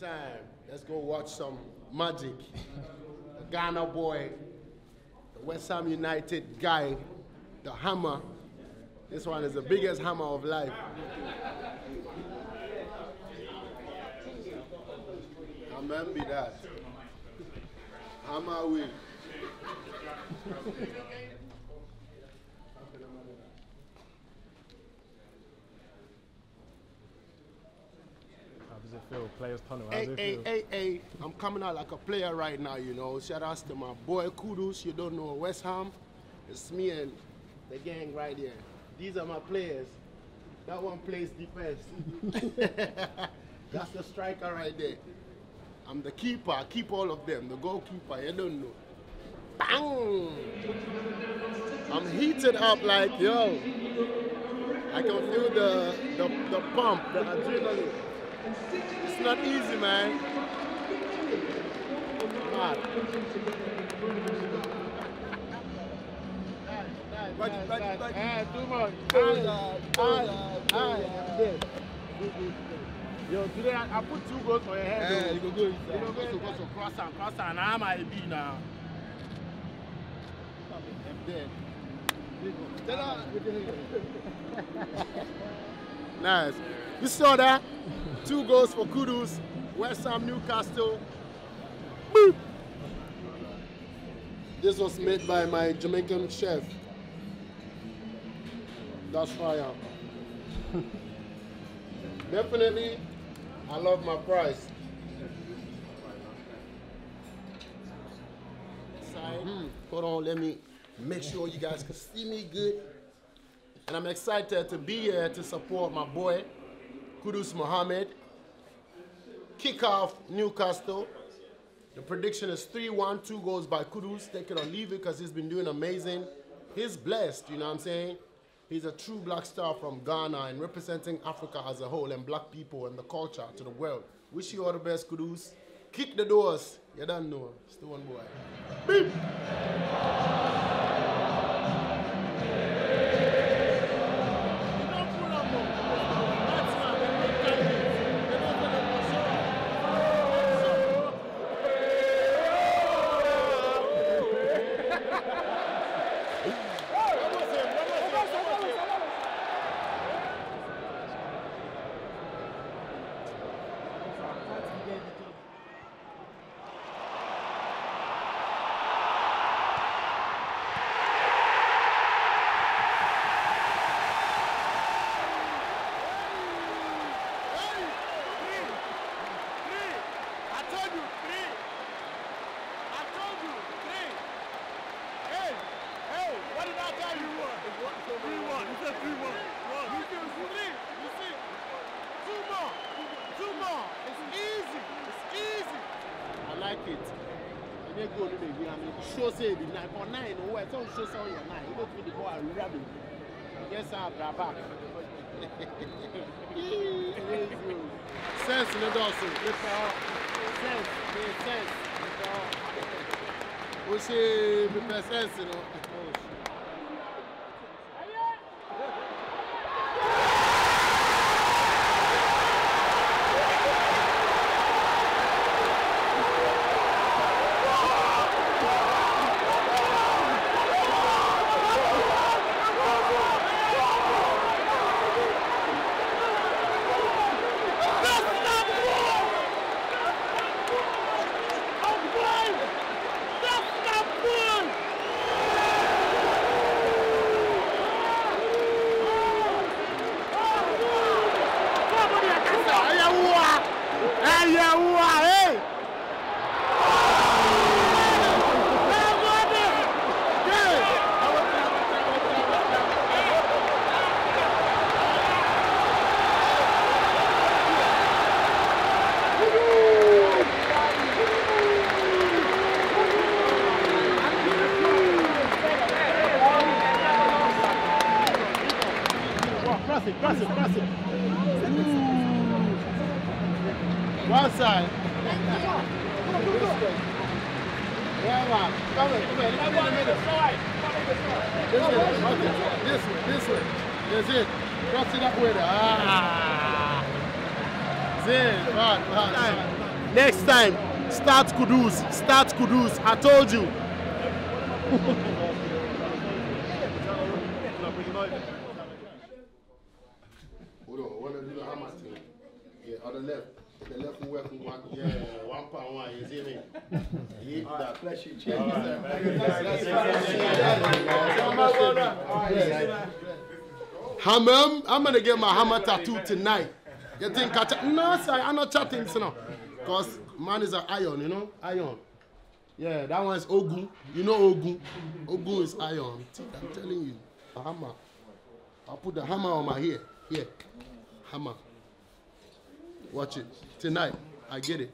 time. Let's go watch some magic. The Ghana boy, the West Ham United guy, the hammer. This one is the biggest hammer of life. Remember that. Hammer win. It feel? Players tunnel. Hey, hey, hey, hey, I'm coming out like a player right now, you know. Shout outs to my boy Kudus. You don't know West Ham. It's me and the gang right here. These are my players. That one plays defense. That's the striker right there. I'm the keeper. I keep all of them. The goalkeeper. You don't know. Bang! I'm heated up like yo. I can feel the the, the pump, the adrenaline. It's not easy, man. Mad. Ready, ready. Ah, too much. Ah, ah, ah. Yo, today I, I put two goals for your head. Though. you go go You inside. know, go to go to cross and cross and I'm a B now. Nice. You saw that? Two goals for Kudus, West Ham, Newcastle. Boop. This was made by my Jamaican chef. That's fire. Definitely, I love my price. Hmm. Hold on, let me make sure you guys can see me good. And I'm excited to be here to support my boy, Kudus Mohammed. Kick off Newcastle. The prediction is 3 1, two goals by Kudus. Take it or leave it because he's been doing amazing. He's blessed, you know what I'm saying? He's a true black star from Ghana and representing Africa as a whole and black people and the culture to the world. Wish you all the best, Kudus. Kick the doors. You don't know. Stonebwoy. Beep. I told you three. I told you three. Hey, hey, what did I tell you? Three one. You said three one. One. You see, three. You see, two more. Two more. It's easy. It's easy. I like it. And then go to the game. I mean, show say the nine for nine. Oh, it's all show say on your nine. You don't feel the ball and rub it. Yes, sir, grab back. Sense in the door, so. Sense, make sense. We say, make sense, you know. Cross it, cross it, cross it. One side. Yeah, man. Come on, come on. Let me in the middle. This way. This way, this. That's it. Cross it up with it. Ah. That's it. Right, right, right. Next time, start Kudus. Start Kudus. I told you. the left. The left one work one. Yeah, one pound one. You see me? You eat that. Bless you. All right. Hammer, I'm gonna get my hammer tattoo tonight. You think I chat? No, sir, I'm not chatting, you know. Cause man is an iron, you know, iron. Yeah, that one is Ogun. You know Ogun. Ogun is iron. I'm telling you, a hammer. I'll put the hammer on my hair. Here, hammer. Watch it tonight. I get it.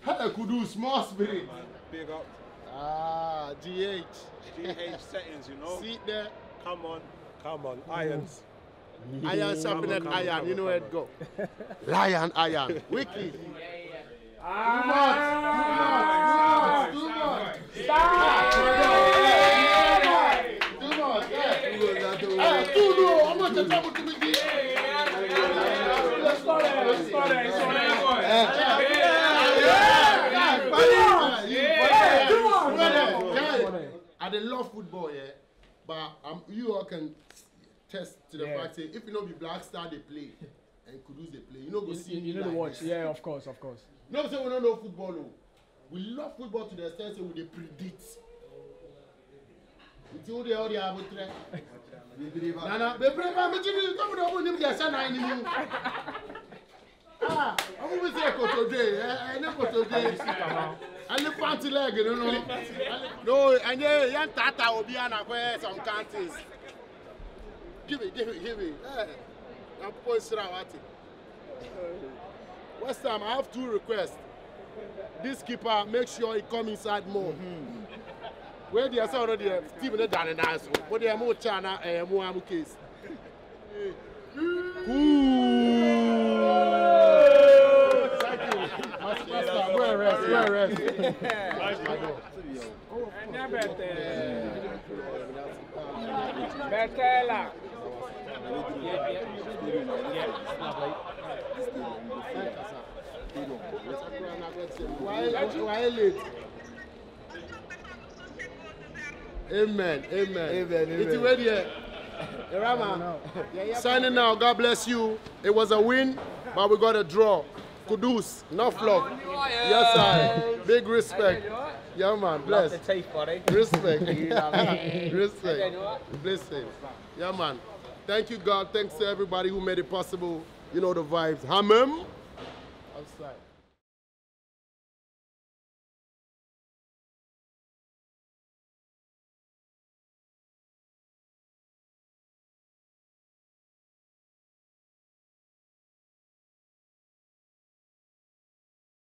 Hey, could do small spirit. Big up. Ah, GH. GH settings, you know. See there. Come on. Come on. Irons. Iron sharpened come on, iron. You know where it go. Lion iron. Wicked. Too much. Too much. Too much. Too much. Yeah. Hey, two no. How much is trouble to me? I dey love football, yeah. But um, you all can test to the Yeah. fact say if you know be Black Star they play and Kudus they play, you know go You, see you, me you know like the watch. this. Yeah, of course, of course. You know say we don't know football o. We love football to the extent say we dey predict. Nti o de o de abotrɛ. Nana bebree ba mi ti mi tɔmu de ɔmu nim de ɛsɛ nan ni mu. I'm going to say ti ẹ kòtò dé ẹ ní kòtò dé ẹni pàǹtí lẹ́ẹ̀gì nínú no ẹ̀yẹ yẹn tààtà òbí ànàfẹ́ some counties give me, give me, give me. ẹ na púpọ̀ ìṣúra wa ti West Ham I have two requests this keeper make sure he come inside more. Mm -hmm. where they are already team in done Danny Dance, but they are more China and eh, more Amu case. Ooh. Rest. Betela. Why, why late? Amen, amen. Amen, ready. eh? Signing now. God bless you. It was a win, but we got a draw. Kudus, no flop. Yes, sir. Big respect. Yeah, man. Bless. The teeth, buddy. Respect. You know what Respect. Blessing. Yeah, man. Thank you, God. Thanks to everybody who made it possible. You know the vibes. Hamem. Outside.